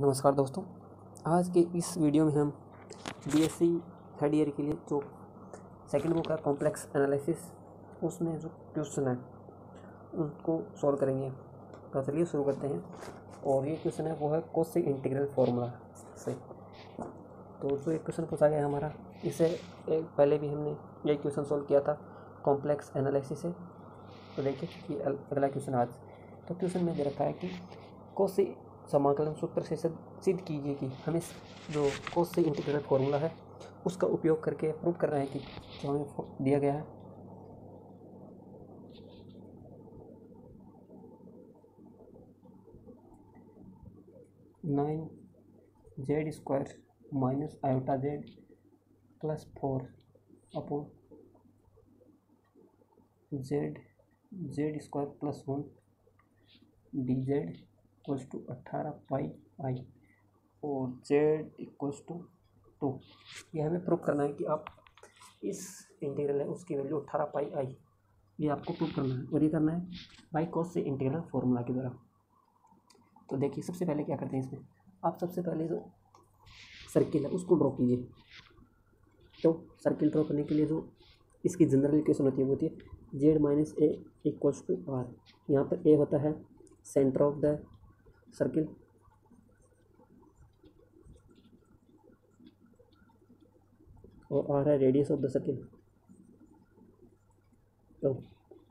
नमस्कार दोस्तों। आज के इस वीडियो में हम बीएससी थर्ड ईयर के लिए जो सेकंड बुक है कॉम्प्लेक्स एनालिसिस उसमें जो क्वेश्चन है, उनको सॉल्व करेंगे। तो चलिए शुरू करते हैं। और ये क्वेश्चन है, वो है कोस इंटीग्रल फार्मूला से तो जो एक क्वेश्चन पूछा गया हमारा, इसे एक पहले भी हमने ये क्वेश्चन सॉल्व किया था कॉम्प्लेक्स एनालिसिस से। तो देखिए अगला क्वेश्चन आज। तो क्वेश्चन में दे रखा है कि कोस समाकलन सूत्र से सिद्ध कीजिए कि हमें जो कोस से इंटीग्रल फॉर्मूला है, उसका उपयोग करके प्रूव कर रहे हैं कि जो हमें दिया गया है। Nine z square minus iota z plus four upon z z square plus one d z equals to अट्ठारह पाई आई और जेड इक्वल्स टू टू ये हमें प्रूव करना है कि आप इस इंटीग्रल है, उसकी वैल्यू अट्ठारह पाई आई ये आपको प्रूव करना है और ये करना है बाई कॉस से इंटीग्रल फॉर्मूला के द्वारा तो देखिए, सबसे पहले क्या करते हैं इसमें? आप सबसे पहले जो सर्किल है, उसको ड्रॉ कीजिए. तो सर्किल ड्रॉ करने के लिए जो इसकी जनरल इक्वेशन होती है, वो होती है z minus a equals to r यहाँ पर ए होता है सेंटर ऑफ़ द सर्किल। और आर है रेडियस ऑफ़ द सर्किल तो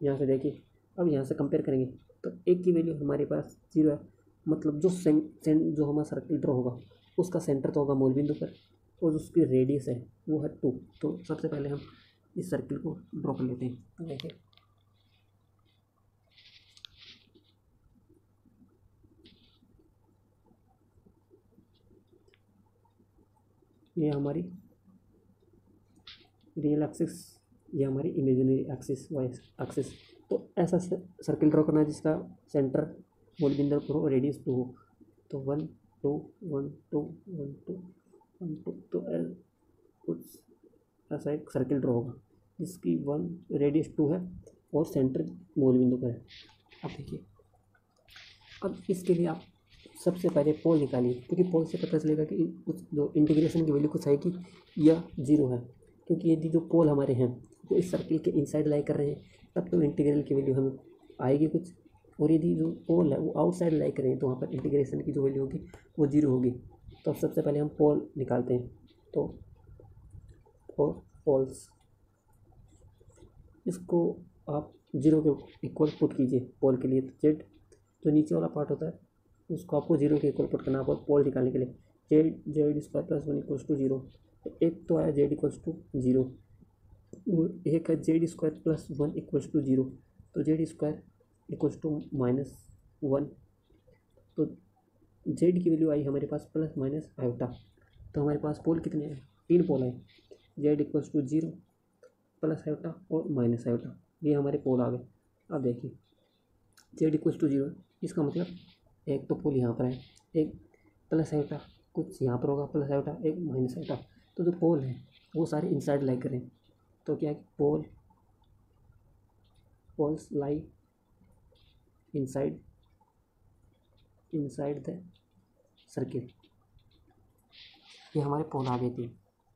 यहाँ से देखिए अब यहाँ से कंपेयर करेंगे तो एक की वैल्यू हमारे पास ज़ीरो है। मतलब जो सें, सें जो हमारा सर्किल ड्रॉ होगा उसका सेंटर तो होगा मूल बिंदु पर और जो उसकी रेडियस है वो है टू तो सबसे पहले हम इस सर्किल को ड्रॉ कर लेते हैं। देखिए। ये हमारी रियल एक्सिस ये हमारी इमेजिनरी एक्सिस वाई एक्सिस तो ऐसा सर्किल ड्रॉ करना है जिसका सेंटर मूल बिंदु पर हो रेडियस टू हो। तो one two one two one two one two तो कुछ ऐसा एक सर्किल ड्रॉ होगा, जिसकी वन रेडियस टू है और सेंटर मूल बिंदु पर है। अब देखिए, अब इसके लिए आप सबसे पहले पोल निकालिए, क्योंकि पोल से पता चलेगा कि उस जो इंटीग्रेशन की वैल्यू कुछ है कि या ज़ीरो है। क्योंकि यदि जो पोल हमारे हैं, वो इस सर्किल के इनसाइड लाई कर रहे हैं, तब तो इंटीग्रल की वैल्यू हमें आएगी कुछ। और यदि जो पोल है, वो आउटसाइड लाई कर तो वहाँ पर इंटीग्रेशन की जो वैल्यू होगी, वो ज़ीरो होगी। तो अब सबसे पहले हम पोल निकालते हैं। तो और पोल्स इसको आप ज़ीरो के इक्वल पुट कीजिए पोल के लिए तो जेड जो नीचे वाला पार्ट होता है उसको आपको ज़ीरो के इक्वल पुट करना आपको पोल निकालने के लिए। Z z square plus one equals to zero तो एक तो आया जेड इक्वल्स टू ज़ीरो एक है z square plus one equals to zero तो z square equals to minus one तो जेड की वैल्यू आई हमारे पास प्लस माइनस आयोटा तो हमारे पास पोल कितने हैं? तीन पोल हैं। Z equals to zero plus iota और माइनस आयोटा ये हमारे पोल आ गए। अब देखिए। जेड इक्वल्स टू ज़ीरो इसका मतलब एक तो पोल यहाँ पर है, एक प्लस आयोटा कुछ यहाँ पर होगा प्लस आइटा एक माइनस आइटा तो जो पोल है, वो सारे इनसाइड लाइक करें। तो क्या है? Pole poles lie inside inside the circle ये हमारे पोल आ गए थे,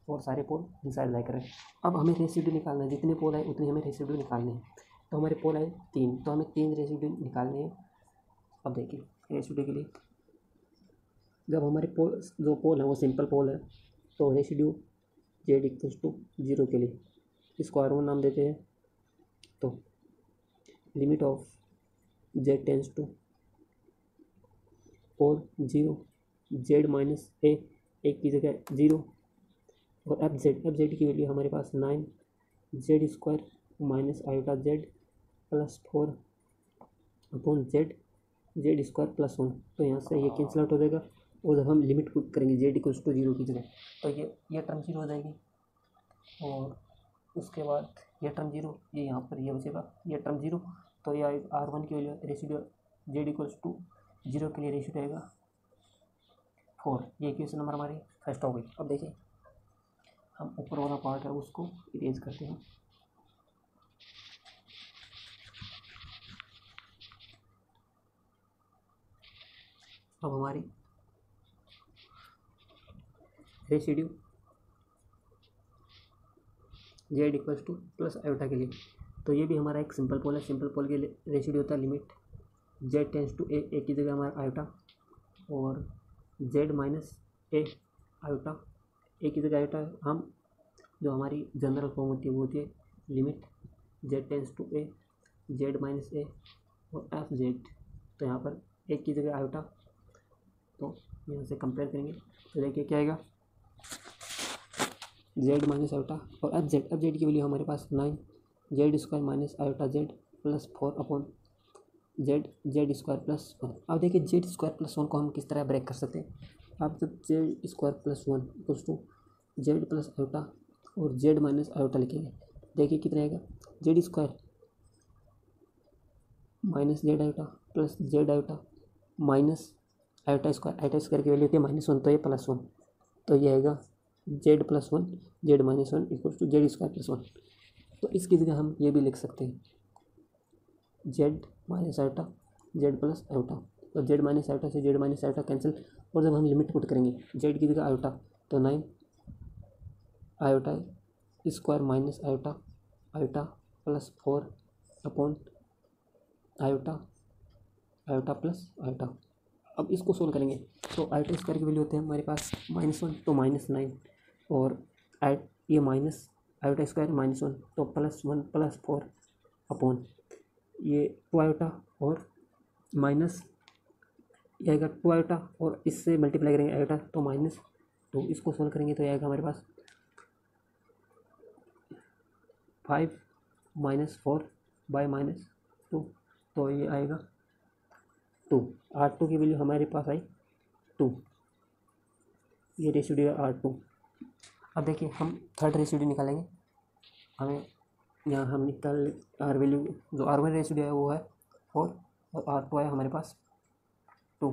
और सारे पोल इनसाइड लाई करें। अब हमें रेसिड्यू निकालना है, जितने पोल आए, उतने हमें रेसिड्यू निकालने हैं। तो हमारे पोल आए तीन तो हमें तीन रेसिड्यू निकालने हैं। अब देखिए। रेसिड्यू के लिए। जब हमारे पोल, जो पोल है, वो सिंपल पोल है तो residue z equals to zero के लिए। इसको आर वन नाम देते हैं। तो limit of z tends to और ज़ीरो जेड माइनस ए एक की जगह ज़ीरो और एफ़ जेड एफ़ जेड की वैल्यू हमारे पास nine z square minus iota z plus four upon z z square plus one तो यहाँ से ये कैंसिल आउट हो जाएगा। और जब हम लिमिट पुट करेंगे जेड इक्वल्स टू ज़ीरो की जगह। तो ये ये टर्म ज़ीरो हो जाएगी। और उसके बाद ये टर्म ज़ीरो ये यहाँ पर ये बचेगा ये टर्म ज़ीरो तो ये आर वन की value residue z equals to zero के लिए रेशियो रहेगा। फोर ये इक्वेशन नंबर हमारी फ़र्स्ट हो गई। अब देखिए, हम ऊपर वाला पार्ट है, उसको इरेज करते हैं। अब हमारी residue. Z equals to plus iota के लिए। तो ये भी हमारा एक सिंपल पोल है। सिंपल पोल के लिए रेसिड्यू होता है limit. Z tends to a a की जगह हमारा आयोटा और z minus a iota a की जगह आयोटा हम जो हमारी जनरल फॉर्म होती है, वो होती है limit. Z tends to a, z minus a और एफ़ जेड। तो यहाँ पर एक की जगह आयोटा तो यहाँ से कंपेयर करेंगे। तो देखिए क्या आएगा। जेड माइनस आयोटा और एफ़ जेड एफ़ जेड की वैल्यू हमारे पास nine z square minus iota z plus four upon z z square plus one अब देखिए जेड स्क्वायर प्लस वन को हम किस तरह ब्रेक कर सकते हैं। आप जब z square plus one equals to z plus iota और जेड माइनस आयोटा लिखेंगे। देखिए कितना आएगा। Z square minus z iota plus z iota minus iota square iota square की वैल्यू होती है माइनस वन तो ये प्लस वन तो ये आएगा z plus one z minus one equal to z square plus one तो इसकी जगह हम ये भी लिख सकते हैं z minus iota z plus iota तो जेड माइनस आयोटा से जेड माइनस आयोटा कैंसिल और जब हम लिमिट पुट करेंगे जेड की जगह आयोटा तो nine iota square minus iota iota plus four upon iota iota plus iota अब इसको सोल्व करेंगे। तो आयोटा स्क्वायर की वैल्यू होते हैं हमारे पास माइनस वन तो माइनस नाइन और आय ये minus iota square minus one तो plus one plus four upon ये टू आयोटा और माइनस ये आएगा टू आयोटा और इससे मल्टीप्लाई करेंगे आयोटा तो माइनस तो इसको सोल्व करेंगे तो आएगा हमारे पास five minus four by minus two तो ये आएगा टू। आर टू की वैल्यू हमारे पास आई टू। ये रेसिड्यू है आर टू अब देखिए, हम थर्ड रेसिड्यू निकालेंगे। हमें यहाँ हम निकाल आर वैल्यू जो आर वन रेसिड्यू है, वो है फोर और आर टू है हमारे पास टू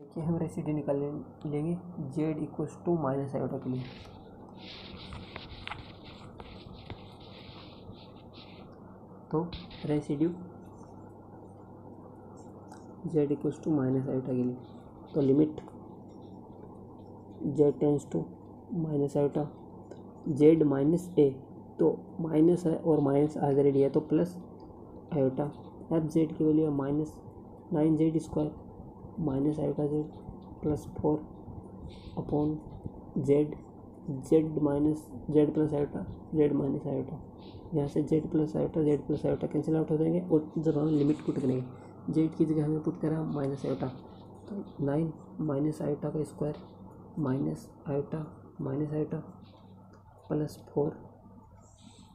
देखिए, हम रेसिडी निकाल लेंगे। Z equals to minus iota के लिए। तो residue z equals to minus iota के लिए तो limit z tends to minus iota z minus a तो माइनस है और माइनस ऑलरेडी है तो प्लस आयोटा एफ़ जेड की वैल्यू है minus nine z square minus iota z plus four upon z z minus z plus iota z minus iota यहाँ से z plus iota z plus iota cancel out हो जाएँगे और जब हम limit put करेंगे जेड की जगह हमें पुट करा माइनस आयोटा तो नाइन माइनस आयोटा का square minus iota minus iota plus four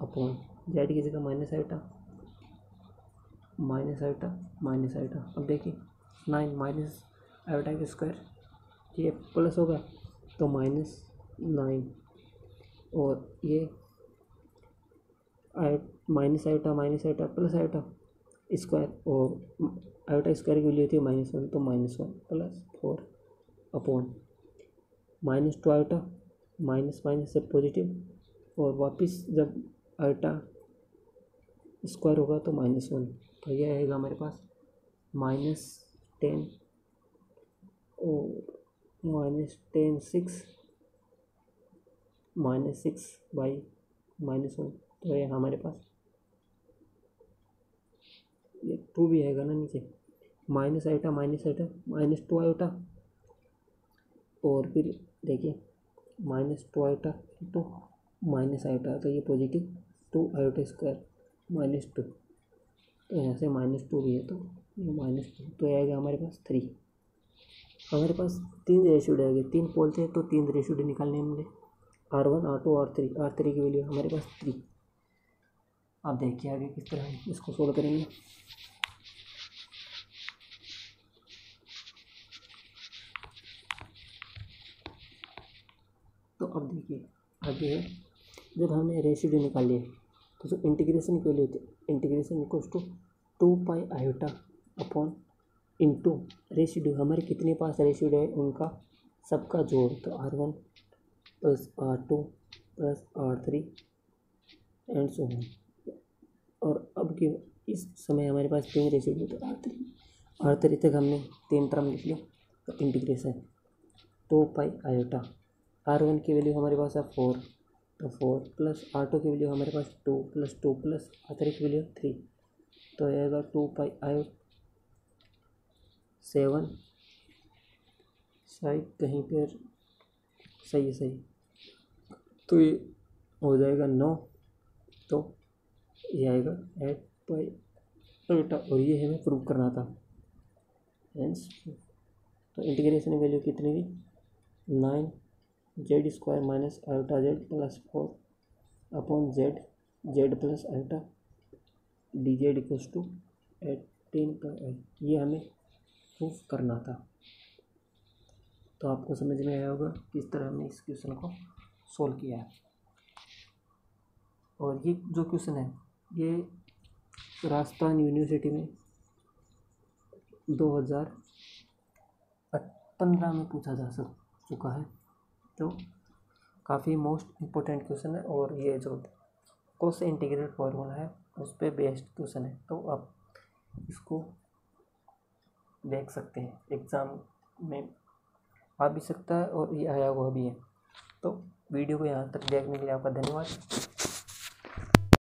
upon z की जगह minus iota minus iota minus iota अब देखिए नाइन माइनस आयोटा का स्क्वायर ये प्लस होगा तो माइनस नाइन और ये minus iota minus iota plus iota square और आयोटा स्क्वायर की वैल्यू होती है माइनस वन तो minus one plus four upon minus two iota minus minus से पॉजिटिव और वापस जब आयोटा स्क्वायर होगा तो माइनस वन तो यह आएगा हमारे पास माइनस टेन और minus ten six minus six by minus one तो ये हमारे पास। ये टू भी आएगा ना नीचे। Minus iota minus iota minus two iota और फिर देखिए, minus two iota two minus iota तो ये positive two iota square minus two तो यहाँ से माइनस टू भी है तो माइनस टू तो आएगा हमारे पास थ्री हमारे पास तीन रेशियोड आएँगे तीन पोल थे तो तीन रेशियोड निकालने होंगे r one r two r three r three की वैल्यू हमारे पास थ्री आप देखिए आगे किस तरह हम इसको सोल्व करेंगे। तो अब देखिए, आगे है। जब हमने रेशिड्यू निकाल लिए तो जो इंटीग्रेशन के लिए integration equals to two pi iota upon into residue हमारे कितने पास रेसिड्यू है? उनका सबका जोड़ तो r one plus r two plus r three and so और अब के इस समय हमारे पास तीन रेसिड्यू तो आर थ्री तक हमने तीन टर्म लिख लिया integration two pi iota r one की वैल्यू हमारे पास है फोर तो फोर प्लस आर टू की वैल्यू हमारे पास two plus two plus r की वैल्यू थ्री तो आएगा टू पाई आयो सेवन शायद कहीं पर सही है, सही। तो ये हो जाएगा नौ तो ये आएगा एट पाई अल्टा और ये हमें प्रूव करना था। हेंस तो इंटीग्रेशन वैल्यू कितनी थी? Nine z square minus iota z plus four upon z z plus iota d z equals to eighteen ये हमें प्रूफ करना था। तो आपको समझ में आया होगा किस तरह हमने इस क्वेश्चन को सोल्व किया है। और ये जो क्वेश्चन है ये राजस्थान यूनिवर्सिटी में दो हज़ार पंद्रह में पूछा जा सक, चुका है। तो काफ़ी मोस्ट इम्पोर्टेंट क्वेश्चन है और ये जो कोस इंटीग्रेट फॉर्मूला है, उस पर बेस्ड क्वेश्चन है। तो आप इसको देख सकते हैं। एग्ज़ाम में आ भी सकता है और ये आया हुआ भी है। तो वीडियो को यहाँ तक देखने के लिए आपका धन्यवाद।